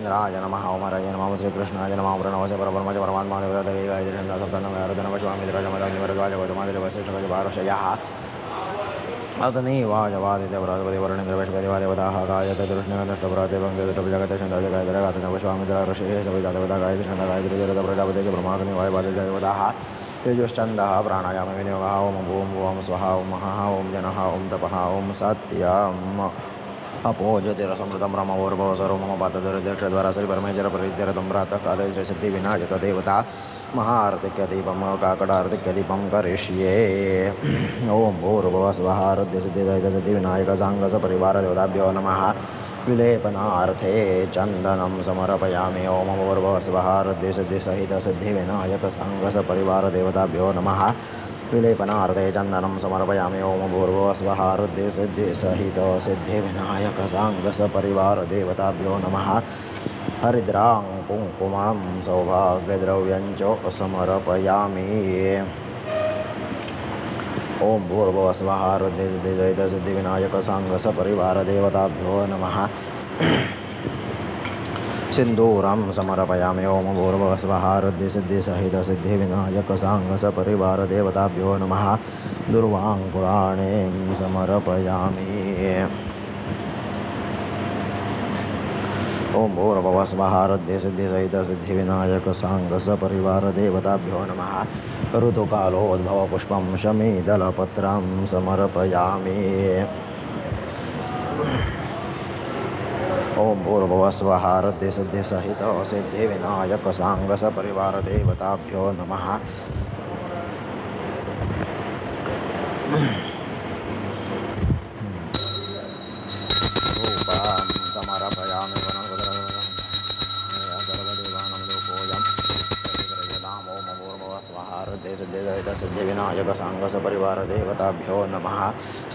महेन्द्राय नमः ओमराय नमः श्रीकृष्णाय नमः प्रणवस्य परब्रह्म च परमात्मा देवदेवी गायत्री सप्तनवरदनवश्वामित्रजमदग्निवरद्वाज गौतमादिवसिष्ठगज भारषयः अग्नि वाजवादित्य बृहस्पति वरुणेन्द्र बृहस्पतिवादेवताः गायते कृष्णगन्धष्टपुरादेवं जगते छन्दजगायत्रगातनवश्वामित्र ऋषिः सविता देवता गायत्री छन्द गायत्री जगत प्रजापति ब्रह्माग्नि वायुवादिदेवताः तेजश्चन्दः प्राणायाम विनियोगः ॐ भूं भुवं स्वहा ॐ महः ॐ जनः ॐ तपः ॐ सत्यम् अपोजतिरसमृतं रमवोर्भव सर्व मम पातदुरदीक्षद्वारा श्री परमेश्वर परित्यरतं प्रातःकाले श्रीसिद्धिविनायकदेवता महार्तिक्यदीपं काकडार्तिक्यदीपं करिष्ये ॐ भूर्भुव स्वः आरुद्यसिद्धिदयितसिद्धिविनायकसाङ्गसपरिवारदेवताभ्यो नमः। विलेपनार्थे चन्दनं समर्पयामि। ॐ भूर्भुवस्वः आरुद्यसिद्धिसहितसिद्धिविनायकसाङ्गसपरिवारदेवताभ्यो नमः। विलेपनार्थे समर्पयामि ॐ भूर्भुवस्वः आरुद्यसिद्धिसहितसिद्धिविनायकसाङ्गसपरिवारदेवताभ्यो नमः हरिद्रां कुङ्कुमं सौभाग्यद्रव्यं च समर्पयामि ॐ भूर्भुवस्वः आरुद्यसिद्धिसहितसिद्धिविनायकसाङ्गसपरिवारदेवताभ्यो नमः। सिन्दूरं समर्पयामि ॐ भूर्भुवस्वः आरुद्यसिद्धिसहितसिद्धिविनायकसाङ्गसपरिवारदेवताभ्यो नमः। दुर्वाङ्कुराणीं समर्पयामि। ॐ भूर्भुवस्वः आरुद्यसिद्धिसहितसिद्धिविनायकसाङ्गसपरिवारदेवताभ्यो नमः। ऋतुकालोद्भवपुष्पं शमीदलपत्रं समर्पयामि। ॐ भूर्भुवस्वः आरुद्यसिद्धिसहितसिद्धिविनायकसाङ्गसपरिवारदेवताभ्यो नमः रूपां समर्पयामि सर्वदेवानं लोकोऽयं सर्वजनाम् ॐ भूर्भुवस्वः आरुद्यसिद्धिसहितसिद्धिविनायकसाङ्गसपरिवारदेवताभ्यो नमः।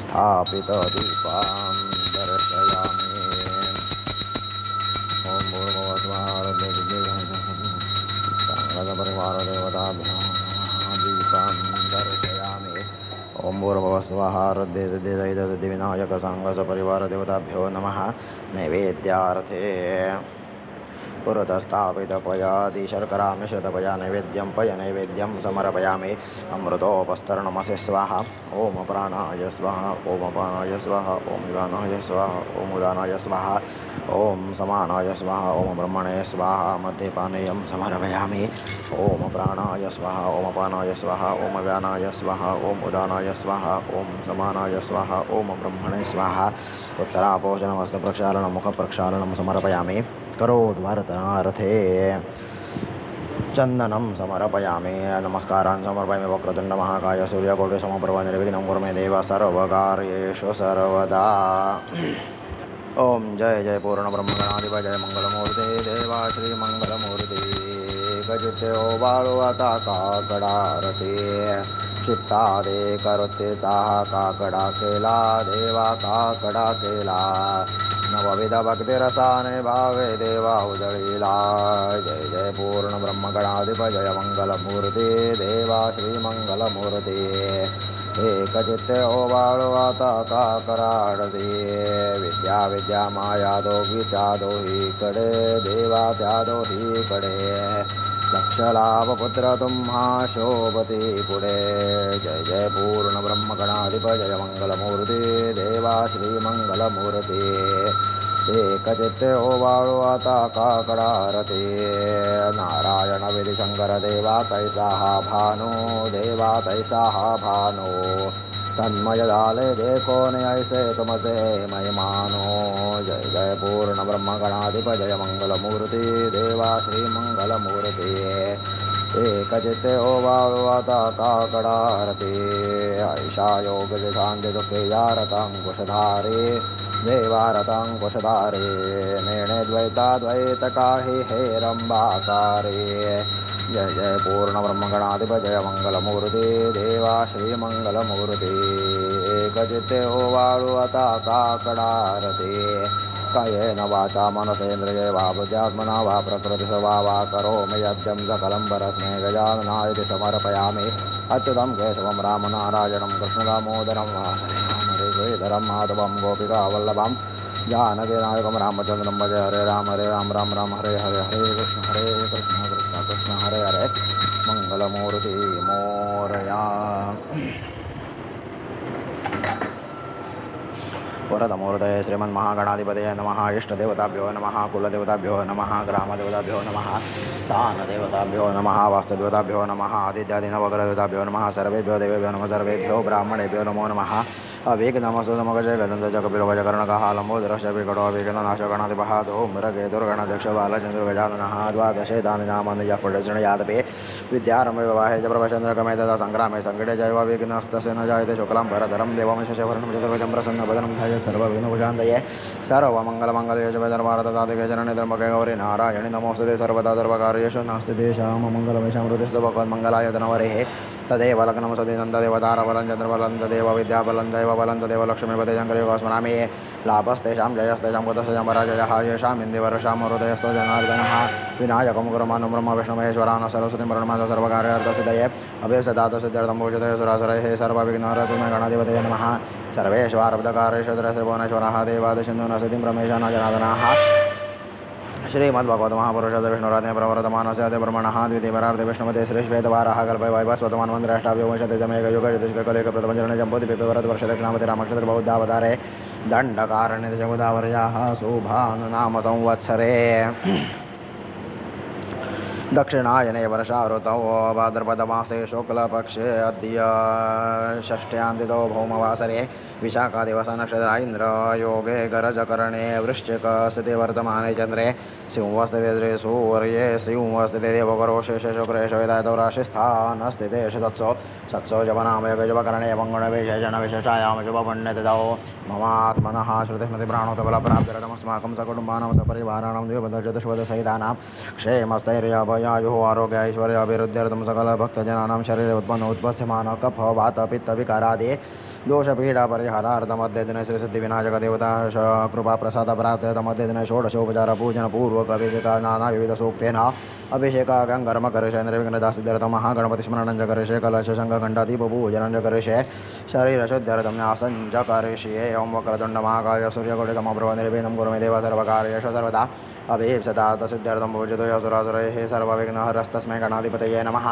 स्थापितदीपां दर्शयामि ॐ भूर्भुवस्वः आरुद्यसिद्धिसहितसाङ्गसपरिवारदेवताभ्यो नमः दीपां दर्शयामि ॐ भूर्भुवस्वः आरुद्यसिद्धिसहितसिद्धिविनायकसाङ्गसपरिवारदेवताभ्यो नमः। नैवेद्यार्थे पुरतस्थापितपयादि शर्करामिश्रितपया नैवेद्यं पय नैवेद्यं समर्पयामि। अमृतोपस्तरणमसि स्वाहा ॐ प्राणाय स्वाहा ॐ अपानाय स्वाहा ॐ विधानाय स्वाहा ॐ उदानाय स्वाहा। ॐ समानाय स्वाहा ॐ ब्रह्मणे स्वाहा मध्यपानीयं समर्पयामि। ॐ प्राणाय स्वाहा ॐ अपानाय स्वाहा ॐ व्यानाय स्वाहा ॐ उदानाय स्वाहा ॐ समानाय स्वाहा ॐ ब्रह्मणे स्वाहा। उत्तरापोषणवस्त्रप्रक्षालनं मुखप्रक्षालनं समर्पयामि। करोद्वर्तनार्थे चन्दनं समर्पयामि। नमस्कारान् समर्पयामि। वक्रतुण्डमहाकाय सूर्यकोटिसमप्रभ निर्विघ्नं कुर्मे देव सर्वकार्येषु सर्वदा। ॐ जय जय पूर्णब्रह्मणादिव जय मङ्गलमूर्ते देवा श्रीमङ्गलमूर्ति गजते बालवता काकडारथी चित्तादे करुता काकडाशेला देवा काकडाशेला नवविधभक्तिरसाने भावे देवा उजलिला जय जय पूर्णब्रह्मगणाधिप जय मङ्गलमूर्ते देवा श्रीमङ्गलमूर्ते एकचित्ते ओवाळुवाता काकराडति विद्याविद्या मायादोही चादोयीकडे देवा चादोकडे चक्षलाभपुत्रतुम् पुडे जय जय पूर्णब्रह्मगणाधिप जय मङ्गलमूर्ति देवा श्रीमङ्गलमूर्ते एकचित्ते ओ वाळुवाता नारायणविधिशङ्करदेवा तैसाः भानो देवा तैसाः भानो तन्मयदाले दे कोने तुमसे महिमानो जय जय पूर्णब्रह्मगणाधिप जय मङ्गलमूर्ति देवा श्रीमङ्गलमूर्ति एकचित्ते ओ वाळुवाता काकडारती ऐषा योगाङ्गारताङ्कुशधारी या रतांकुशधारे देवारतांकुशधारे मेणे द्वैताद्वैत काही हे रंबाकारे जय जय पूर्ण ब्रह्मगणाधिप जय मंगलमूर्ती, देवा श्रीमंगलमूर्ती। एकचित्ते ओवाळू आता काकडारते कायेन वाचा मनसेन्द्रिये वा बुद्ध्यात्मना वा प्रकृतिस्वा वा करोमि यद्यं सकलं परस्मै गजाननाय समर्पयामि। अच्युतं केशवं रामनारायणं कृष्णदामोदरं वासुदेवं हरिश्रीधरं माधवं गोपिकावल्लभं। जानकीनायकं रामचन्द्रं भज हरे राम हरे राम राम राम, हरे हरे हरे कृष्ण हरे कृष्ण कृष्ण कृष्ण, हरे हरे। मङ्गलमूर्ति मोरया। वरदमूर्तये श्रीमन्महागणाधिपतये नमः, इष्टदेवताभ्यो नमः, कुलदेवताभ्यो नमः, ग्रामदेवताभ्यो नमः, स्थानदेवताभ्यो नमः, वास्तुदेवताभ्यो नमः आदित्यादिनवग्रदेवताभ्यो नमः, सर्वेभ्यो देवेभ्यो नमः, सर्वेभ्यो ब्राह्मणेभ्यो नमो नमः। अवेग नमस्तु नमगजय गदन्त कपिलगजकर्णकः लम्बोदरश्च विकटो वेगननाशगणाधिपः धो मृगे दुर्गणध्यक्ष बालचन्द्रगजाननः द्वादशेतानि नामानि यः यादपे विद्यारम्भे विवाहे च प्रभचन्द्रकमे तदा सङ्ग्रामे सङ्कटे जैव विघ्नस्तस्य न जायते शुक्लं भरधरं देवं शशवर्णं चतुर्भुजं प्रसन्नवदनं ध्याय सर्वविघ्नभुजान्तये सर्वमङ्गलमङ्गले च वेदर्वारतदादिके जननि धर्मके गौरि नारायणि नमोऽस्तुते सर्वदा सर्वकार्येषु नास्ति तेषां मङ्गलमेषां हृदयस्तभगवन्मङ्गलाय धनवरेः तदेव लग्नं सति नन्ददेवतारबलं चन्द्रबलं, तदेव विद्याबलं दैव बलं, तदेव लक्ष्मीपते शङ्करयोगो स्मरामि लाभस्तेषां, जयस्तेषां, कुतस्तेषां, पराजयः येषाम् इन्दिवर्षां हृदयस्थो जनार्दनः, विनायकं गुरुमानं ब्रह्म विष्णुमहेश्वरान् सरस्वतीं वर्णमास सर्वकार्यार्थसिद्धये। अभेसदातसिद्ध्यर्थं पूजितये सुरासुरैः सर्वविघ्नहरसिंह गणाधिपतये नमः। सर्वेष्वारब्धकारेषु भुवनेश्वरः देवादिसिन्धुनसतिं रमेशान जनार्दनाः श्रीमद्भगवत महापुरुष विष्णुराधे प्रवर्तमानस्य ब्रह्मणः द्वितीयपरार्थे विष्णुमते श्रीश्वेतवारः कल्पय वैवस्वतमान्वन्द्राष्टाव्योमशते जमेक युगयुगकलेक प्रथमचरणे जम्बोधि पिपवरद्वर्षदक्षिणामति रामचन्द्रबौद्धावतारे दण्डकारणे जगुदावर्याः शोभानुनाम संवत्सरे। दक्षिणायने वर्षाऋतौ भाद्रपदमासे शुक्लपक्षे अद्य षष्ट्यान्तितो भौमवासरे विशाखादिवस नक्षत्र इन्द्र योगे गरजकरणे वृश्चिकस्थिते वर्तमाने चन्द्रे सिंहस्थिते सूर्ये सिंहस्थिते देवकरोषे शुक्रेश वेदायतो राशिस्थानस्थिते तत्सो सत्सो जपनामय गजपकरणे वङ्गुणवेशे जनविशिष्टायां शुभपुण्यतिदौ ममात्मनः श्रुतिस्मृतिप्राणोतबलप्राप्तिरतमस्माकं सकुटुम्बानां सपरिवाराणां द्विपदचतुष्पदसहितानां क्षेमस्थैर्यभयायुः आरोग्य भक्त सकलभक्तजनानां शरीर उत्पन्न उत्पस्यमान कफ वात पित्तविकारादि दोषपीडापरिहारार्थमध्यदिने श्रीसिद्धिविनायकदेवता कृपाप्रसादप्राप्तमध्यदिने षोडशोपचारपूजनपूर्वक नानाविधसूक्तेन अभिषेकागङ्गर्मकरिषे महागणपतिस्मरणं च करिष्ये कलशशङ्खण्डादीपपूजनं च करिष्ये शरीरशुद्ध्यर्थं न्यासं च करिष्ये ओं वक्रतुण्डमहाकाय सूर्यकोटितमप्रभनिर्भीनं कुर्मे देव सर्वकार्येषु सर्वदा अभीप्सता तसिद्ध्यर्थं पूजितो यसुरासुरैः सर्वविघ्नहरस्तस्मै गणाधिपतये नमः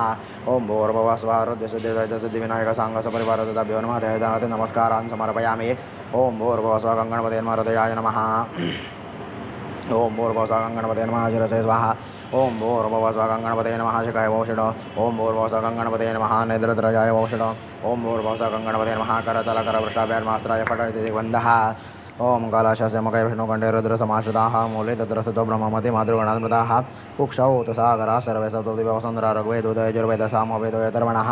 ॐ भूर्भुवस्वारुद्यसिद्धिविनायकसाङ्गसपरिवारतभ्यो नमः देवदानते नमस्कारान् समर्पयामि। ॐ भूर्भुवस्वगङ्गणपते नमहृदयाय नमः। ॐ भूर्भुवस्वगङ्गणपते नमः शिरसे स्वाहा। ॐ भूर्भुवस्वगङ्गणपते नमः शिखाय वौषिण ॐ भूर्भुवस्वगङ्गणपते नमः नेत्रत्रयाय वौषिण ॐ भूर्भुवस्वगङ्गणपते नमः करतलकरवृषाभ्यान्मास्त्राय फटयति वन्दः ओम कालाशस्य मकय विष्णुकण्ठे रुद्रसमाश्रिताः मूले ब्रह्म ब्रह्ममति मातृगणान्मृताः कुक्षौ तु सागराः सर्वे सतो दिवसन्द्रा ऋग्वेदोदयजुर्वेदसामवेदो यतर्वणः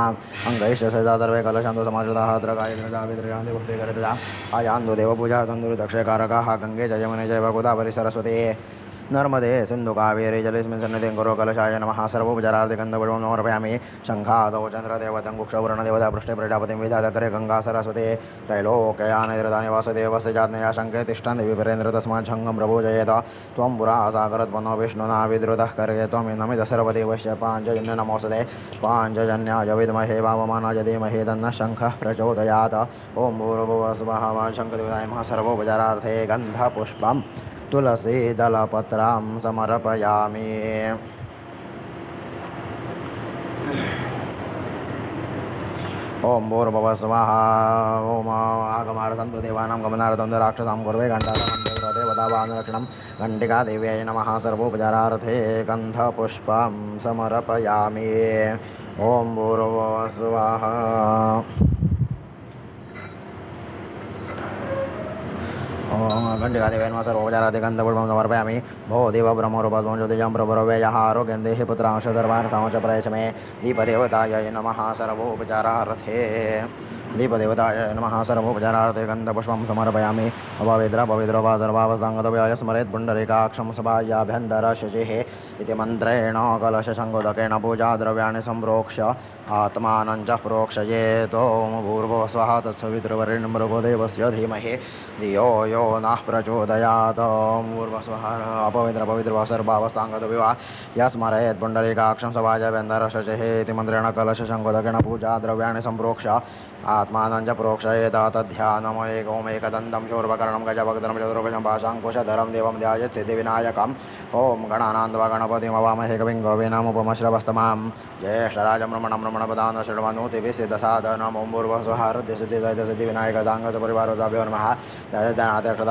अङ्गैश्च सदा सर्वे कलशन्तु समाश्रिताः अत्र गायत्रिदाविद्रयान्ति पुष्टिकरितदा आयान्तु देवपूजा तन्दुरि गंगे गङ्गे च यमुने गोदावरि सरस्वती नर्मदे, सिन्धु, कावेरी, जलेस्मिन् कुरु कलशाय नमः सर्वोपचारार्थिकन्दपुष्पं समर्पयामि शङ्खादौ, चन्द्रदेवतं कुक्षवर्णदेवता पृष्ठे प्रजापतिं विधादकरे गङ्गा, सरस्वते त्रैलोकयानिधृतानि वासुदेवस्य जात्नया शङ्के तिष्ठन्ति विपरेन्द्र तस्मात् शङ्गं प्रभोजयेत। त्वं पुरा सागरत्वनो विष्णुना विद्रुतः करे त्वं नमित सर्वदेवस्य पाञ्चजन्य नमोऽस्तते पाञ्चजन्याय विद्महे, वाममानाय, धीमहि, तन्नः, शङ्खः प्रचोदयात्। ॐ भूर्भुवस्वः शङ्खदेवताय नमः सर्वोपचारार्थे गन्धपुष्पम्। तुलसीदलपत्रां समर्पयामि। ॐ भूर्भुव स्वाहा ॐ आगमार्थन्तु देवानां गमनार्थं राक्षसां कुर्वे घण्टादेवतावानुरक्षणं घण्टिका देव्यै नमः। सर्वोपचारार्थे गन्धपुष्पं समर्पयामि। ॐ भूर्भुव स्वाहा घण्टिकादेवेन सर्वोपचारादिगन्धपुष्पं समर्पयामि भो देव ब्रह्मरूपं ज्योतिजं प्रभुरव्ययः आरोग्यं देहि पुत्रांश सर्वार्थं च प्रयच मे दीपदेवताय नमः सर्वोपचारार्थे। दीपदेवताय नमः सर्वोपचारार्थे गन्धपुष्पं समर्पयामि। अभवेद्र पविद्र वा सर्वावसाङ्गतव्याय स्मरेत् पुण्डरीकाक्षं सभायाभ्यन्तरशुचिः इति मन्त्रेण, कलशशङ्कुदकेन पूजाद्रव्याणि सम्प्रोक्ष्य आत्मानं च प्रोक्षयेतों भूर्भुवस्वः तत्सवितृवरेण्यं भृगोदेवस्य धीमहि। धियो यो नः प्रचोदयात् ॐ पूर्वस्वहार अपवित्र पवित्र सर्वावस्थाङ्गत विवाह यस्मरेत् पुण्डरीकाक्षं सवाजवेन्दरशचेति मन्त्रेण कलशशङ्कुदकिण पूजा द्रव्याणि सम्प्रोक्ष आत्मानं च प्रोक्षयेत तध्यानमयेकौमेकदन्तं शूर्पकर्णं गजभक्तरं चतुर्भुजं पाशाङ्कुशधरं देवं ध्यायत् सिद्धिविनायकम् ॐ गणानान्द्वा गणपतिमवामहे कविं गोविनामुपमश्रवस्तमां ज्येष्ठराजं रमणं रमणपदान शृण्वनोतिभिः सिद्धसाधनम् ॐ पूर्वसुहारद्यसिद्धिजयतसिद्धिविनायकसाङ्गसपरिवारदाभ्यो नमः जयदानात्यक्षदान्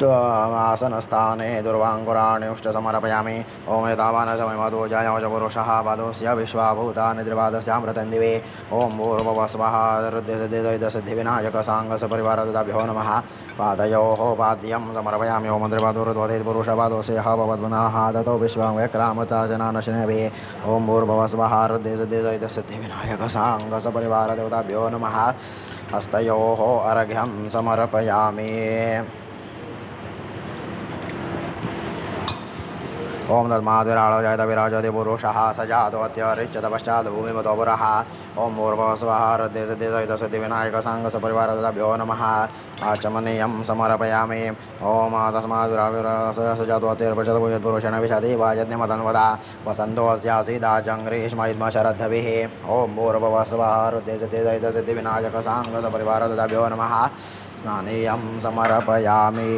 त्वमासनस्थाने दुर्वाङ्कुराणि उष्टसमर्पयामि ॐ एतावानसमयमतो जयौ च पुरुषः पादोस्य विश्वाभूतानि त्रिपादस्यामृतं दिवे ॐ भूर्भवस्वः हृदयसिद्धिविनायकसाङ्गसपरिवारदाभ्यो नमः पादयोः पाद्यं समर्पयामि ओम त्रिपादोर्ध्वधेत् पुरुषपादोस्य हवद्वनाः दतो विश्वं व्यक्रामचाजनानशिनवे ॐ भूर्भवस्वः हृदयसिद्धिजयतसिद्धिविनायकसाङ्गसपरिवारदेवताभ्यो नमः हस्तयोः अर्घ्यं समर्पयामि ओम तस्माद्विराळो जयत विराजति पुरुषः स जातोऽत्यरिच्यत पश्चात् भूमिमतो पुरः। ॐ पूर्वस्वः हृदयसिद्धिजयतसिद्धिविनायकसाङ्गसपरिवारदाभ्यो नमः। आचमनीयं समर्पयामि। ॐ तस्माद्विरास जातोऽत्यर्पशत भूयत्पुरुषेण विशति वायज्ञमतन्वदा वसन्तोऽस्यासीदाजङ्ग्रीष्म शरद्धभिः। ॐ पूर्वस्वः हृदयसिद्धिजयतसिद्धिविनायकसाङ्गसपरिवारदाभ्यो नमः। स्नानीयं समर्पयामि।